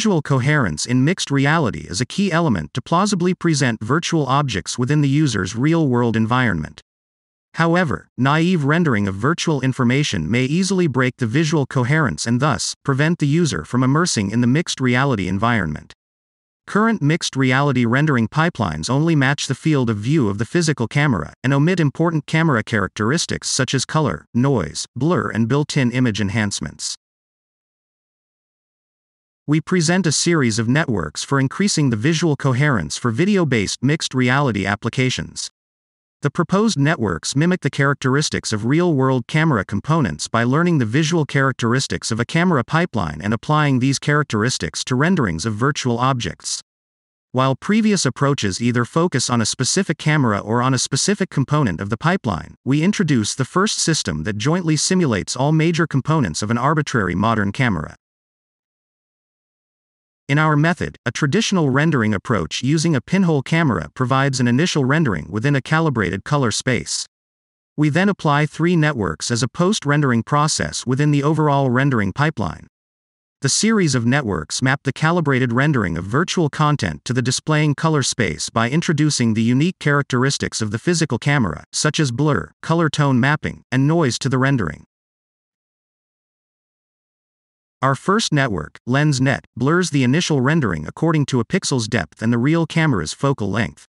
visual coherence in mixed reality is a key element to plausibly present virtual objects within the user's real world environment. However, naive rendering of virtual information may easily break the visual coherence and thus prevent the user from immersing in the mixed reality environment. Current mixed reality rendering pipelines only match the field of view of the physical camera and omit important camera characteristics such as color, noise, blur, and built in image enhancements. We present a series of networks for increasing the visual coherence for video based mixed reality applications. The proposed networks mimic the characteristics of real world camera components by learning the visual characteristics of a camera pipeline and applying these characteristics to renderings of virtual objects. While previous approaches either focus on a specific camera or on a specific component of the pipeline, we introduce the first system that jointly simulates all major components of an arbitrary modern camera. In our method, a traditional rendering approach using a pinhole camera provides an initial rendering within a calibrated color space. We then apply three networks as a post rendering process within the overall rendering pipeline. The series of networks map the calibrated rendering of virtual content to the displaying color space by introducing the unique characteristics of the physical camera, such as blur, color tone mapping, and noise to the rendering. Our first network, LensNet, blurs the initial rendering according to a pixel's depth and the real camera's focal length.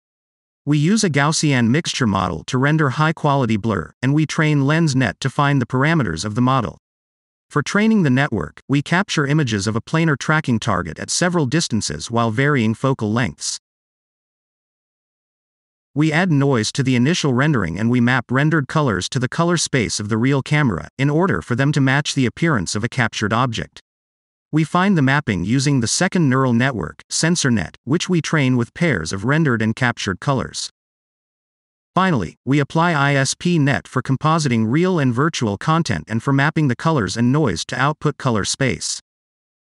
We use a Gaussian mixture model to render high quality blur, and we train LensNet to find the parameters of the model. For training the network, we capture images of a planar tracking target at several distances while varying focal lengths. We add noise to the initial rendering and we map rendered colors to the color space of the real camera, in order for them to match the appearance of a captured object. We find the mapping using the second neural network, SensorNet, which we train with pairs of rendered and captured colors. Finally, we apply ISP-Net for compositing real and virtual content and for mapping the colors and noise to output color space.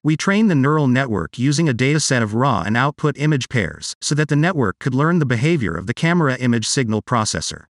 We train the neural network using a dataset of raw and output image pairs, so that the network could learn the behavior of the camera image signal processor.